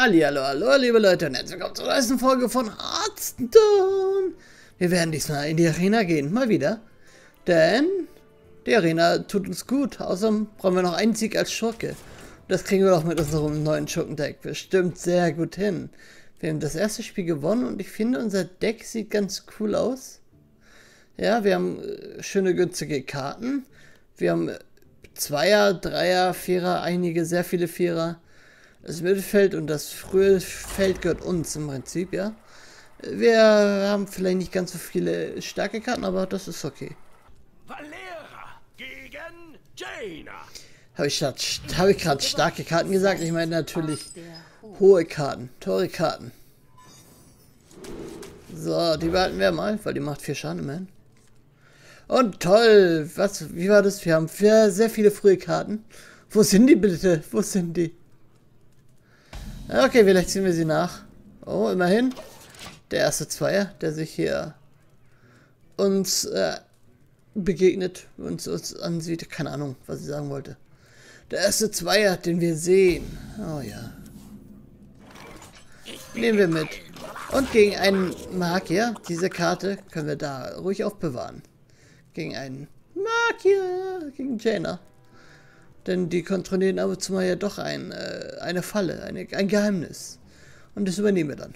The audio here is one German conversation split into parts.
Hallo, hallo, liebe Leute und herzlich willkommen zur neuesten Folge von Hearthstone. Wir werden diesmal in die Arena gehen, mal wieder. Denn die Arena tut uns gut. Außerdem brauchen wir noch einen Sieg als Schurke. Das kriegen wir doch mit unserem neuen Schurkendeck bestimmt sehr gut hin. Wir haben das erste Spiel gewonnen und ich finde, unser Deck sieht ganz cool aus. Ja, wir haben äh, schöne günstige Karten. Wir haben Zweier, Dreier, Vierer, einige, sehr viele Vierer. Das Mittelfeld und das frühe Feld gehört uns im Prinzip, ja. Wir haben vielleicht nicht ganz so viele starke Karten, aber das ist okay. Valera gegen Jaina. Habe ich, hab ich gerade starke Karten gesagt? Ich meine natürlich hohe Karten, teure Karten. So, die behalten wir mal, weil die macht vier Schaden, man. Und toll, was, wie war das? Wir haben sehr viele frühe Karten. Wo sind die bitte? Wo sind die? Okay, vielleicht ziehen wir sie nach. Oh, immerhin. Der erste Zweier, der sich hier uns äh, begegnet, uns, uns ansieht. Keine Ahnung, was ich sagen wollte. Der erste Zweier, den wir sehen. Oh ja. Nehmen wir mit. Und gegen einen Magier, diese Karte können wir da ruhig aufbewahren. Gegen einen Magier, gegen Jaina. Denn die kontrollieren aber zumal ja doch ein, äh, eine Falle, eine, ein Geheimnis. Und das übernehmen wir dann.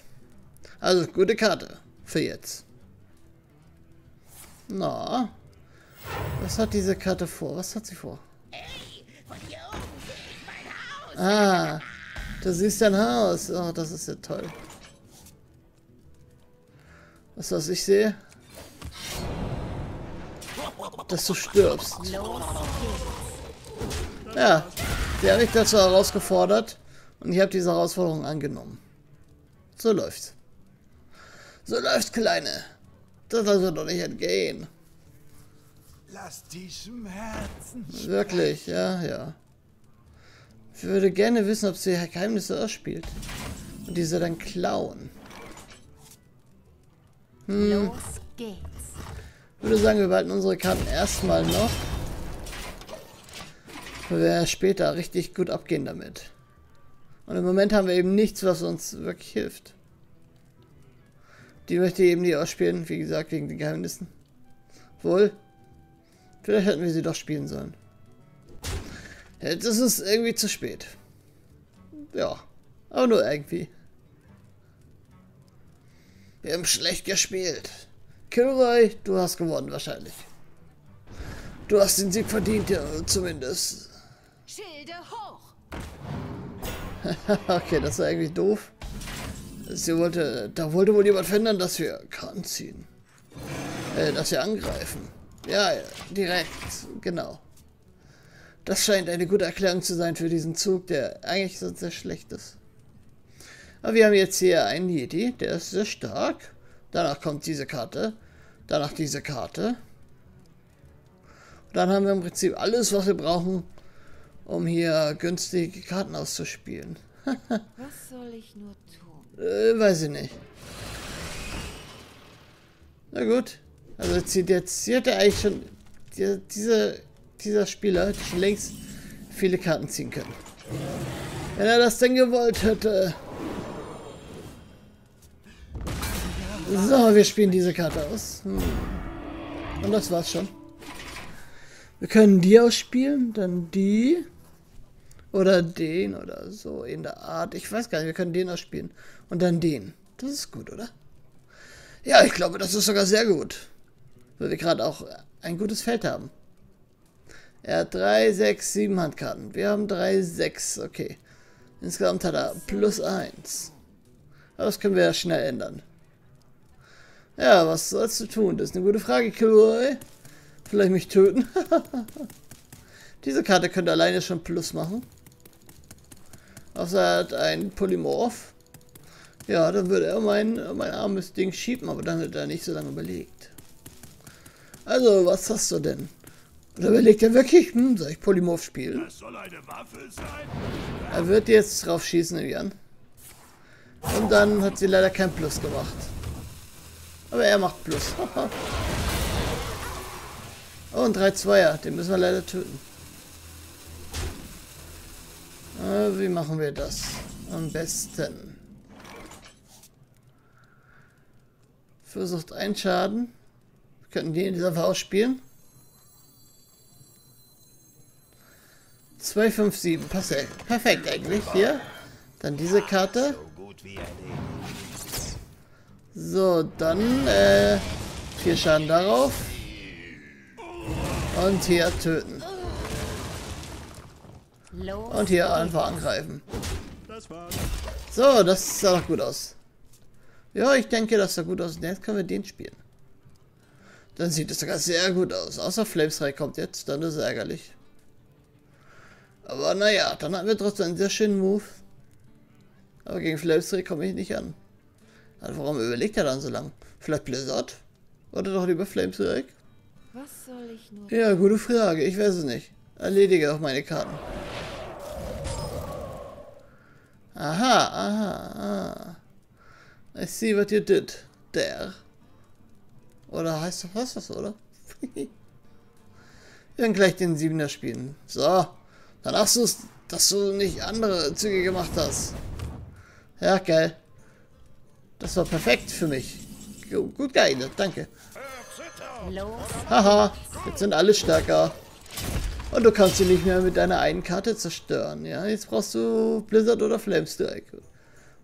Also, gute Karte. Für jetzt. Na. Was hat diese Karte vor? Was hat sie vor? Ah. Du siehst dein Haus. Oh, das ist ja toll. Was, was ich sehe? Dass du stirbst. Ja, die habe ich dazu herausgefordert und ich habe diese Herausforderung angenommen. So läuft's. So läuft's, Kleine. Das soll doch nicht entgehen. Lass die Schmerzen. Wirklich, ja, ja. Ich würde gerne wissen, ob sie Geheimnisse ausspielt. Und diese dann klauen. Hm. Los geht's. Ich würde sagen, wir behalten unsere Karten erstmal noch wir später richtig gut abgehen damit. Und im Moment haben wir eben nichts, was uns wirklich hilft. Die möchte eben nicht ausspielen, wie gesagt, wegen den Geheimnissen. Wohl. Vielleicht hätten wir sie doch spielen sollen. Jetzt ist es irgendwie zu spät. Ja, aber nur irgendwie. Wir haben schlecht gespielt. Kilroy, du hast gewonnen wahrscheinlich. Du hast den Sieg verdient, ja, zumindest. Schilde hoch! okay, das war eigentlich doof. Sie wollte, da wollte wohl jemand verhindern, dass wir Karten ziehen. Äh, dass wir angreifen. Ja, direkt, genau. Das scheint eine gute Erklärung zu sein für diesen Zug, der eigentlich so sehr schlecht ist. Aber wir haben jetzt hier einen Yeti, der ist sehr stark. Danach kommt diese Karte. Danach diese Karte. Und dann haben wir im Prinzip alles, was wir brauchen, um hier günstige Karten auszuspielen. Was soll ich nur tun? Äh, weiß ich nicht. Na gut. Also zieht jetzt, sie hätte eigentlich schon die, diese, dieser Spieler hätte schon längst viele Karten ziehen können. Wenn er das denn gewollt hätte. So, wir spielen diese Karte aus. Hm. Und das war's schon. Wir können die ausspielen, dann die. Oder den oder so in der Art. Ich weiß gar nicht, wir können den ausspielen. Und dann den. Das ist gut, oder? Ja, ich glaube, das ist sogar sehr gut. Weil wir gerade auch ein gutes Feld haben. Er hat 3, 6, 7 Handkarten. Wir haben 3, 6. Okay. Insgesamt hat er plus 1. Aber das können wir ja schnell ändern. Ja, was sollst du tun? Das ist eine gute Frage, Kilroy. Vielleicht mich töten. Diese Karte könnte alleine schon Plus machen. Außer er hat ein Polymorph. Ja, dann würde er mein, mein armes Ding schieben, aber dann hätte er nicht so lange überlegt. Also, was hast du denn? Oder überlegt er wirklich, hm, soll ich Polymorph spielen? Das soll eine Waffe sein. Er wird jetzt drauf schießen, Jan. Und dann hat sie leider kein Plus gemacht. Aber er macht Plus. oh, ein 3-2er. Den müssen wir leider töten. Äh, wie machen wir das? Am besten. Versucht einen Schaden. Wir könnten die in dieser Woche ausspielen. 257, perfekt. Perfekt eigentlich. Hier. Dann diese Karte. So, dann äh, vier Schaden darauf. Und hier töten. Und hier einfach angreifen. So, das sah doch gut aus. Ja, ich denke, das sah gut aus. Jetzt können wir den spielen. Dann sieht es sogar sehr gut aus. Außer Flames 3 kommt jetzt, dann ist es ärgerlich. Aber naja, dann haben wir trotzdem einen sehr schönen Move. Aber gegen Flames 3 komme ich nicht an. Also warum überlegt er dann so lang? Vielleicht Blizzard? Oder doch lieber Flames 3? Was soll ich nur... Ja, gute Frage. Ich weiß es nicht. Erledige doch meine Karten. Aha, aha, aha. I see what you did there. Oder heißt das, was das, oder? Wir werden gleich den Siebener spielen. So. Danach suchst, dass du nicht andere Züge gemacht hast. Ja, geil. Das war perfekt für mich. Gut geeignet, danke. Haha, jetzt sind alle stärker. Und du kannst sie nicht mehr mit deiner einen Karte zerstören. Ja, jetzt brauchst du Blizzard oder Flamestrike.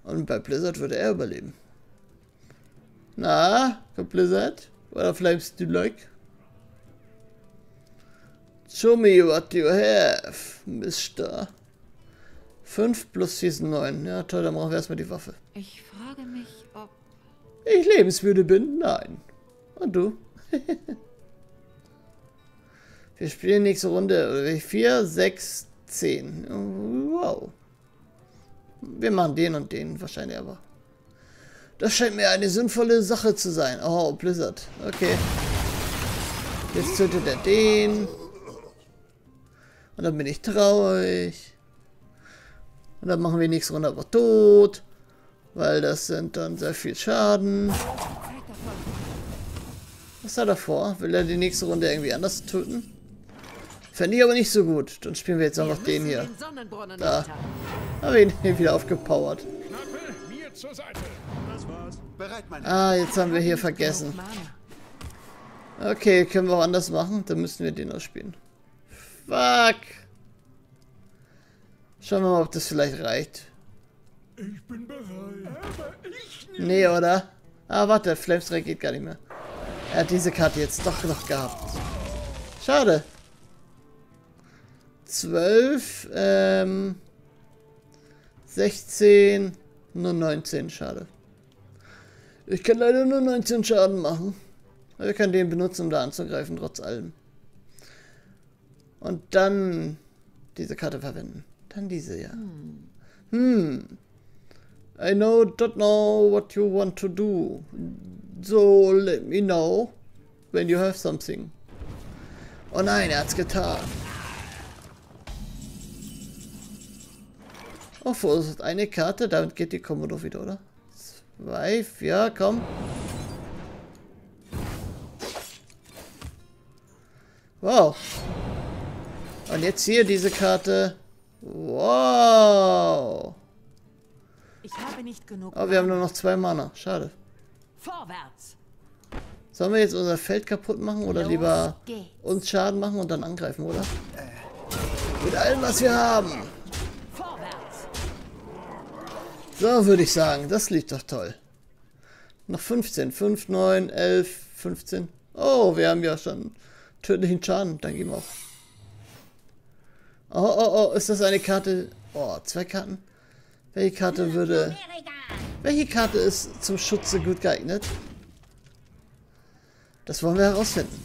Und bei Blizzard würde er überleben. Na, kommt Blizzard? Oder Flamestrike? Show me what you have, Mister. 5 plus 4 sind 9. Ja, toll, dann brauchen wir erstmal die Waffe. Ich frage mich, ob... Ich lebensmüde bin? Nein. Und du? Wir spielen nächste Runde 4, 6, 10. Wow. Wir machen den und den wahrscheinlich aber. Das scheint mir eine sinnvolle Sache zu sein. Oh, Blizzard. Okay. Jetzt tötet er den. Und dann bin ich traurig. Und dann machen wir nächste Runde aber tot. Weil das sind dann sehr viel Schaden. Was hat er vor? Will er die nächste Runde irgendwie anders töten? Fände ich aber nicht so gut. Dann spielen wir jetzt einfach den hier. Da. Haben wir ihn wieder aufgepowert. Ah, jetzt haben wir hier vergessen. Okay, können wir auch anders machen. Dann müssen wir den ausspielen. Fuck. Schauen wir mal, ob das vielleicht reicht. Ich bin bereit. Nee, oder? Ah, warte, Flamesray geht gar nicht mehr. Er hat diese Karte jetzt doch noch gehabt. Schade. 12, ähm, 16, nur 19, schade. Ich kann leider nur 19 Schaden machen. Aber wir können den benutzen, um da anzugreifen, trotz allem. Und dann diese Karte verwenden. Dann diese, ja. Hm. I know, don't know what you want to do. So let me know when you have something. Oh nein, er hat's getan. Oh, verursacht eine Karte, damit geht die Kombo doch wieder, oder? Zwei, ja, komm. Wow. Und jetzt hier diese Karte. Wow. Ich habe nicht genug. Oh, wir haben nur noch zwei Mana. Schade. Vorwärts. Sollen wir jetzt unser Feld kaputt machen oder lieber uns Schaden machen und dann angreifen, oder? Mit allem, was wir haben. Vorwärts. So würde ich sagen, das liegt doch toll. Noch 15. 5, 9, 11, 15. Oh, wir haben ja schon tödlichen Schaden. Gehen wir auch. Oh, oh, oh, ist das eine Karte? Oh, zwei Karten. Welche Karte würde... Welche Karte ist zum Schutze gut geeignet? Das wollen wir herausfinden.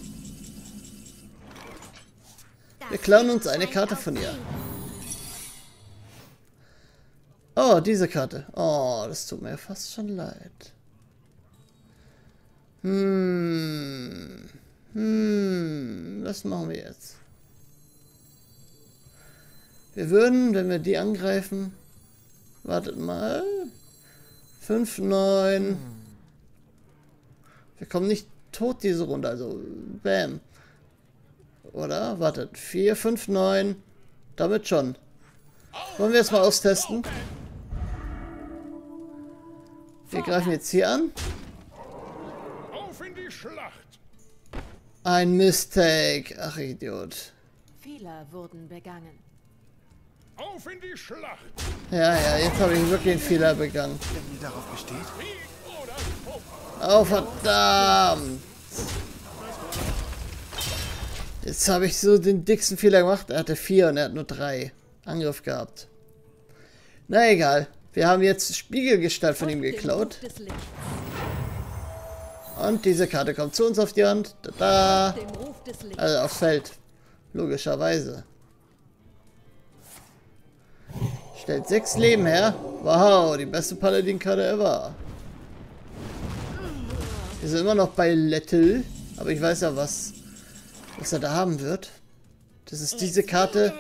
Wir klauen uns eine Karte von ihr. Oh, diese Karte. Oh, das tut mir fast schon leid. Hm. Hm. Was machen wir jetzt? Wir würden, wenn wir die angreifen... Wartet mal. 5, 9. Wir kommen nicht tot diese Runde, also bam. Oder? Wartet. 4, 5, 9. Damit schon. Wollen wir jetzt mal austesten? Wir greifen jetzt hier an. Auf in die Schlacht! Ein Mistake. Ach, Idiot. Fehler wurden begangen. Auf in die Schlacht! Ja, ja, jetzt habe ich wirklich einen Fehler begangen. Wenn ihr darauf besteht. Oh, verdammt. Jetzt habe ich so den dicksten Fehler gemacht. Er hatte vier und er hat nur drei Angriff gehabt. Na egal. Wir haben jetzt Spiegelgestalt von ihm geklaut. Und diese Karte kommt zu uns auf die Hand. Da. Also aufs Feld. Logischerweise. Stellt sechs Leben her. Wow, die beste Paladin-Karte ever. Wir sind immer noch bei Lettel. Aber ich weiß ja, was, was er da haben wird. Das ist diese Karte,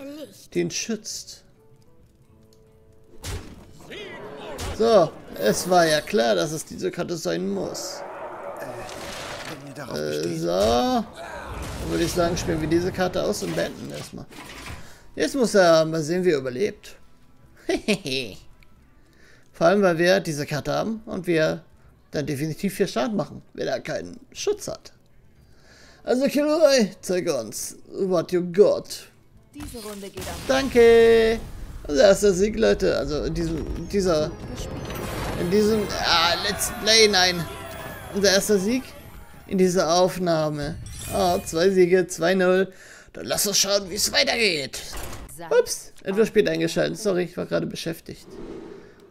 die ihn schützt. So, es war ja klar, dass es diese Karte sein muss. Äh, besteht. so. Dann würde ich sagen, spielen wir diese Karte aus und beenden erstmal. Jetzt muss er mal sehen, wie er überlebt. Vor allem, weil wir diese Karte haben und wir dann definitiv vier Schaden machen, wenn er keinen Schutz hat. Also Kilroy, zeig uns, what you got. Diese Runde geht am Danke! Also erster Sieg, Leute. Also in diesem, in dieser, in diesem, ah, Let's Play, nein. Unser erster Sieg in dieser Aufnahme. Ah, zwei Siege, 2-0. Dann lass uns schauen, wie es weitergeht. Ups, etwas spät eingeschaltet. Sorry, ich war gerade beschäftigt.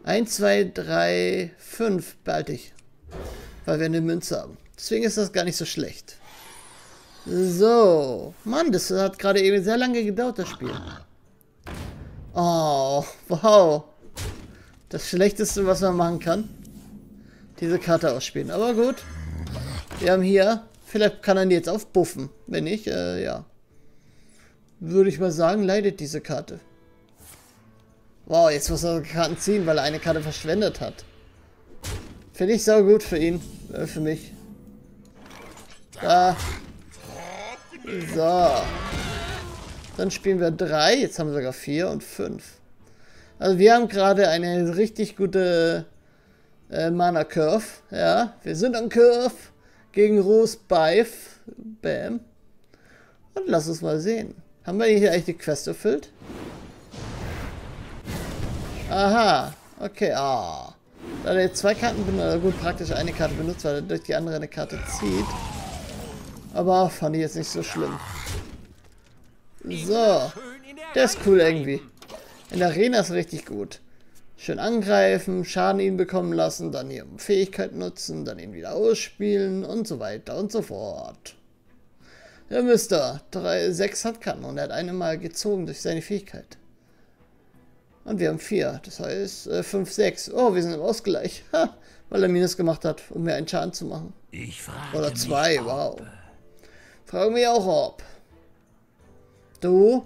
1, 2, 3, 5 behalte ich. Weil wir eine Münze haben. Deswegen ist das gar nicht so schlecht. So. Mann, das hat gerade eben sehr lange gedauert, das Spiel. Oh, wow. Das Schlechteste, was man machen kann. Diese Karte ausspielen. Aber gut. Wir haben hier. Vielleicht kann er die jetzt aufbuffen. Wenn nicht, äh, ja. Würde ich mal sagen, leidet diese Karte. Wow, jetzt muss er Karten ziehen, weil er eine Karte verschwendet hat. Finde ich gut für ihn. Äh, für mich. Da. So. Dann spielen wir drei. Jetzt haben wir sogar vier und fünf. Also wir haben gerade eine richtig gute äh, Mana Curve. Ja, wir sind am Curve gegen Rose Bife. Bam. Und lass uns mal sehen. Haben wir hier eigentlich die Quest erfüllt? Aha. Okay, ah. Da er jetzt zwei Karten benutzt, gut praktisch eine Karte benutzt, weil er durch die andere eine Karte zieht. Aber fand ich jetzt nicht so schlimm. So. Der ist cool irgendwie. In der Arena ist richtig gut. Schön angreifen, Schaden ihn bekommen lassen, dann hier Fähigkeit nutzen, dann ihn wieder ausspielen und so weiter und so fort. Der Mister 3, 6 hat Karten und er hat eine mal gezogen durch seine Fähigkeit. Und wir haben 4, das heißt 5, 6. Oh, wir sind im Ausgleich. Ha, weil er Minus gemacht hat, um mir einen Schaden zu machen. Ich frage Oder mich, zwei, ob- wow. Frage mich auch ob. Du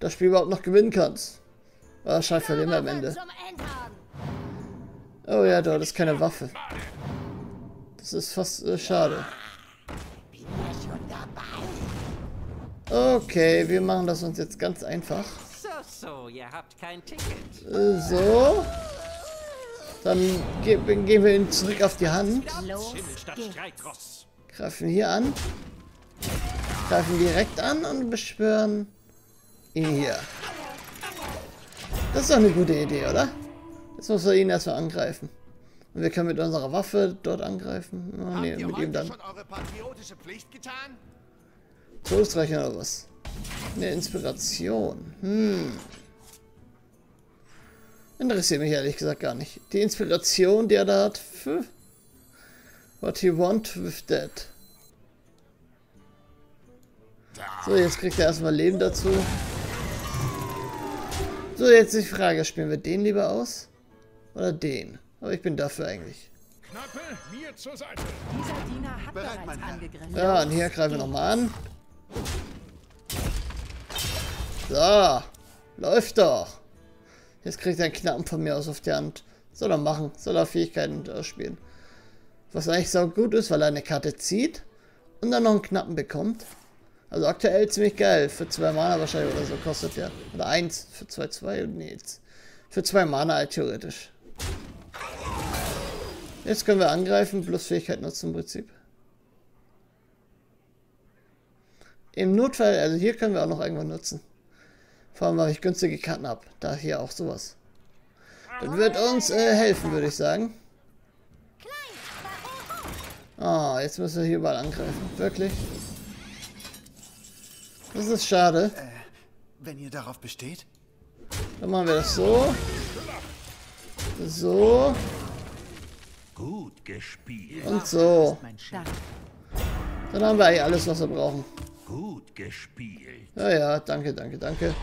das Spiel überhaupt noch gewinnen kannst. Wahrscheinlich verlieren wir am Ende. Oh ja, du hattest keine Waffe. Das ist fast äh, schade. Okay, wir machen das uns jetzt ganz einfach. So, so, ihr habt kein Ticket. Äh, So. Dann ge gehen wir ihn zurück auf die Hand. Greifen hier an. Greifen direkt an und beschwören ihn hier. Das ist doch eine gute Idee, oder? Jetzt muss wir ihn erstmal angreifen. Und wir können mit unserer Waffe dort angreifen. Oh, nee, mit ihm dann. Todesreicher oder was? Eine Inspiration. Hm. Interessiert mich ehrlich gesagt gar nicht. Die Inspiration, die er da hat. Für What he want with that. So, jetzt kriegt er erstmal Leben dazu. So, jetzt die Frage, spielen wir den lieber aus? Oder den? Aber ich bin dafür eigentlich. Knappe, mir zur Seite! Dieser Diener hat Bereit, bereits mein Herr. angegriffen. Ja, und hier greifen wir nochmal an. So, läuft doch. Jetzt kriegt er einen Knappen von mir aus auf die Hand. Soll er machen, soll er Fähigkeiten ausspielen. Was eigentlich so gut ist, weil er eine Karte zieht und dann noch einen Knappen bekommt. Also aktuell ziemlich geil. Für zwei Mana wahrscheinlich oder so kostet der. Oder eins. Für zwei, zwei. Nee, jetzt. Für zwei Mana halt theoretisch. Jetzt können wir angreifen, plus Fähigkeit nutzen im Prinzip. Im Notfall, also hier können wir auch noch irgendwann nutzen. Vor allem, weil ich günstige Karten habe. Da hier auch sowas. Das wird uns äh, helfen, würde ich sagen. Ah, jetzt müssen wir hier überall angreifen. Wirklich? Das ist schade. Wenn ihr darauf besteht? Dann machen wir das so. So. Gut gespielt. Und so. Dann haben wir eigentlich alles, was wir brauchen. Gut gespielt. Ja, ja, danke, danke, danke.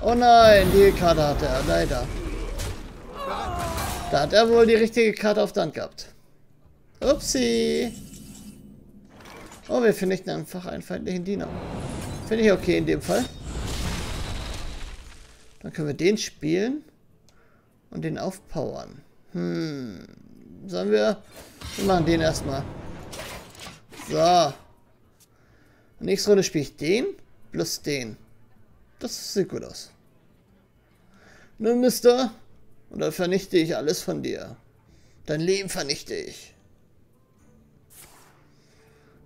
Oh nein, die Karte hat er, leider. Da hat er wohl die richtige Karte auf der Hand gehabt. Upsi. Oh, wir vernichten einfach einen feindlichen Diener. Finde ich okay in dem Fall. Dann können wir den spielen und den aufpowern. Hm. Sollen wir? Wir machen den erstmal. So. Nächste Runde spiele ich den plus den. Das sieht gut aus. Nun, Mister. Und dann vernichte ich alles von dir. Dein Leben vernichte ich.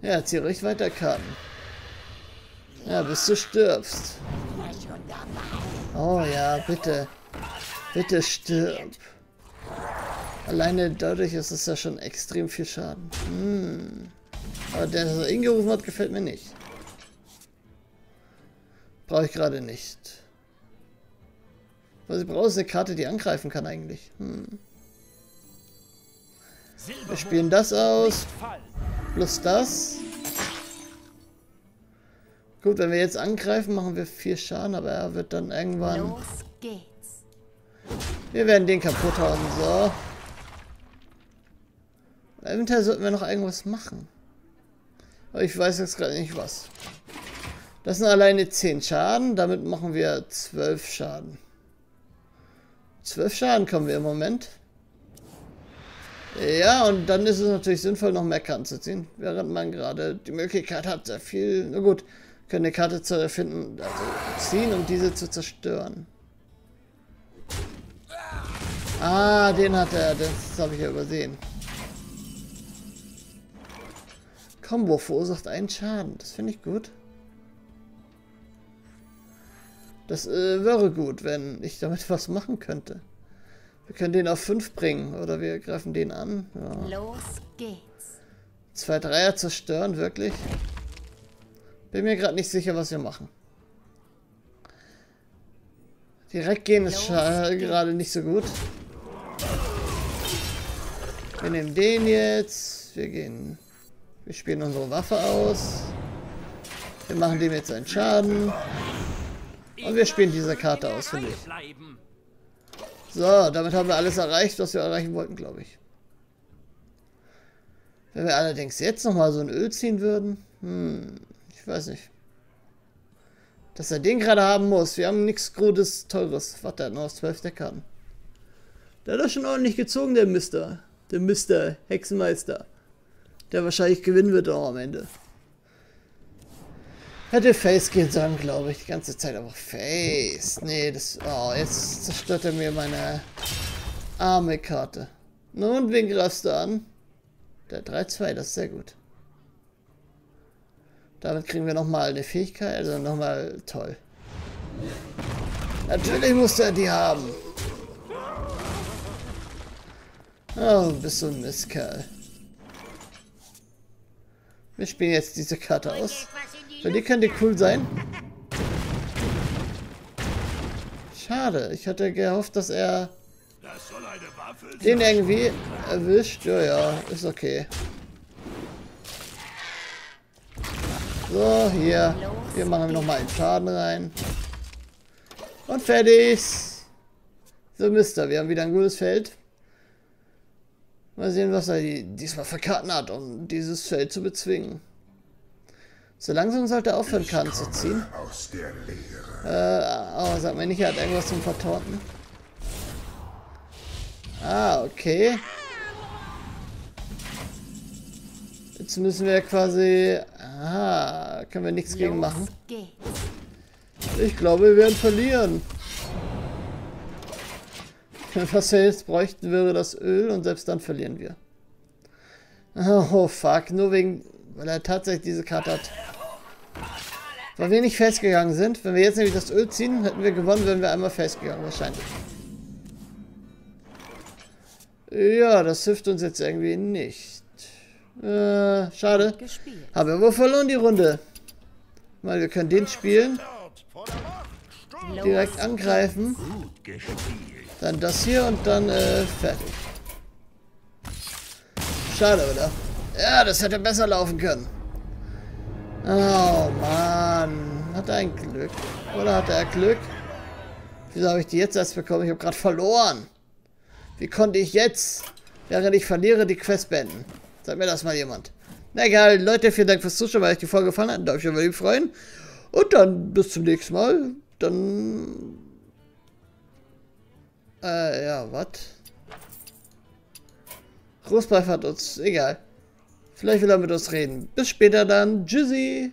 Ja, zieh ruhig weiter Karten. Ja, bis du stirbst. Oh ja, bitte. Bitte stirb. Alleine dadurch ist es ja schon extrem viel Schaden. Hm. Aber der, der ihn gerufen hat, gefällt mir nicht. Brauche ich gerade nicht. Was ich brauche, ist eine Karte, die angreifen kann eigentlich. Hm. Wir spielen das aus. Plus das. Gut, wenn wir jetzt angreifen, machen wir vier Schaden, aber er wird dann irgendwann... Los geht's. Wir werden den kaputt hauen, so. Eventuell sollten wir noch irgendwas machen. Aber ich weiß jetzt gerade nicht was. Das sind alleine 10 Schaden, damit machen wir 12 Schaden. 12 Schaden kommen wir im Moment. Ja, und dann ist es natürlich sinnvoll, noch mehr Karten zu ziehen. Während man gerade die Möglichkeit hat, sehr viel... Na gut, können eine Karte zu erfinden, also ziehen, um diese zu zerstören. Ah, den hat er. Das habe ich ja übersehen. Combo verursacht einen Schaden. Das finde ich gut. Das äh, wäre gut, wenn ich damit was machen könnte. Wir können den auf 5 bringen. Oder wir greifen den an. Ja. Los geht's. Zwei Dreier zerstören, wirklich. Bin mir gerade nicht sicher, was wir machen. Direkt gehen ist scha- gerade nicht so gut. Wir nehmen den jetzt. Wir gehen. Wir spielen unsere Waffe aus. Wir machen dem jetzt einen Schaden. Und wir spielen diese Karte aus, finde ich. So, damit haben wir alles erreicht, was wir erreichen wollten, glaube ich. Wenn wir allerdings jetzt nochmal so ein Öl ziehen würden. Hm, ich weiß nicht. Dass er den gerade haben muss. Wir haben nichts Gutes, Teures. Warte, der hat noch 12 Deckkarten. Der hat doch schon ordentlich gezogen, der Mister. Der Mister Hexenmeister. Der wahrscheinlich gewinnen wird auch am Ende. Hätte Face gehen sollen, glaube ich. Die ganze Zeit aber Face. Nee, das. Oh, jetzt zerstört er mir meine arme Karte. Nun, wen greifst du an? Der 3-2, das ist sehr gut. Damit kriegen wir nochmal eine Fähigkeit, also nochmal toll. Natürlich musste er die haben. Oh, bist du ein Mistkerl. Wir spielen jetzt diese Karte aus. Weil die könnte cool sein. Schade, ich hatte gehofft, dass er den irgendwie erwischt. Ja, ja, ist okay. So, hier. Wir machen nochmal einen Schaden rein. Und fertig. So, Mister, wir haben wieder ein gutes Feld. Mal sehen, was er die- diesmal für Karten hat, um dieses Feld zu bezwingen. So langsam sollte er aufhören, Karten zu ziehen. Äh, oh, sag mir nicht, er hat irgendwas zum Vertorten. Ah, okay. Jetzt müssen wir quasi... Ah, können wir nichts gegen machen. Los geht's. Ich glaube, wir werden verlieren. Was wir jetzt bräuchten, wäre das Öl und selbst dann verlieren wir. Oh, fuck. Nur wegen, weil er tatsächlich diese Karte hat. Weil wir nicht festgegangen sind. Wenn wir jetzt nämlich das Öl ziehen, hätten wir gewonnen, wenn wir einmal festgegangen, wahrscheinlich. Ja, das hilft uns jetzt irgendwie nicht. Äh, schade. Haben wir wohl verloren die Runde. Mal, wir können den spielen. Direkt angreifen. Dann das hier und dann äh, fertig. Schade, oder? Ja, das hätte besser laufen können. Oh, Mann. Hat er ein Glück? Oder hat er Glück? Wieso habe ich die jetzt erst bekommen? Ich habe gerade verloren. Wie konnte ich jetzt, während ich verliere, die Quest beenden? Sag mir das mal jemand. Na egal, Leute, vielen Dank fürs Zuschauen. Wenn euch die Folge gefallen hat, darf ich mich freuen. Und dann bis zum nächsten Mal. Dann äh, ja, was? Großbreif hat uns, egal. Vielleicht will er mit uns reden. Bis später dann. Tschüssi.